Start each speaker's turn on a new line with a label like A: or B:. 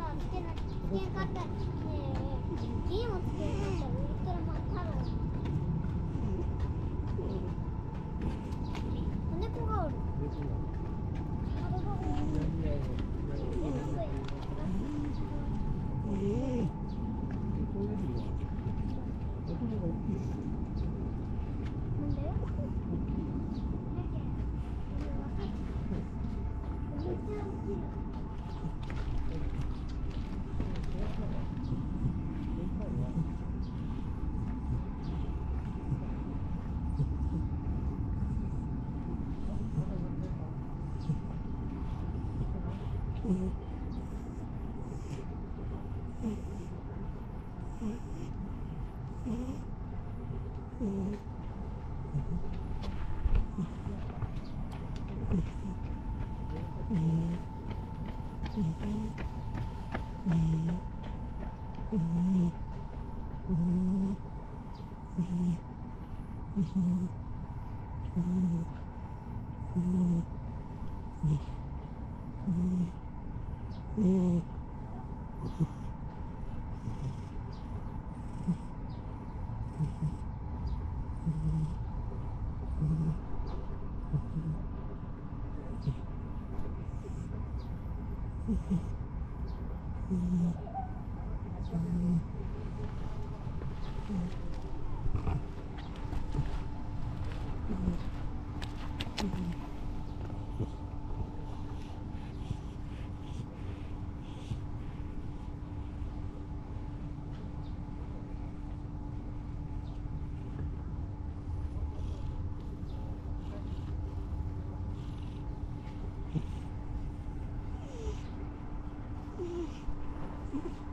A: さつけなつけん。かったねえ銀をつけん。かったらウルトラマン太郎子猫がおるあれがおるなん。で Mm-hmm. 음. Mm-hmm. Mm-hmm.